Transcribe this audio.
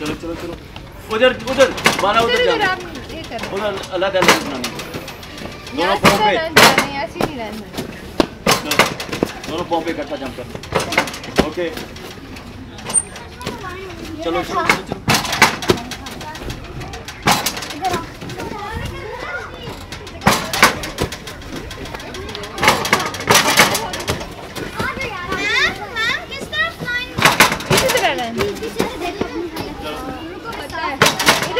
चलो चलो चलो। उधर उधर माना उधर जाना करो। उधर अल्लाह ताला बनानी दोनों पाँव पे। नहीं रहना दोनों पाँव पे इकट्ठा जंप कर। ओके। चलो चलो चलो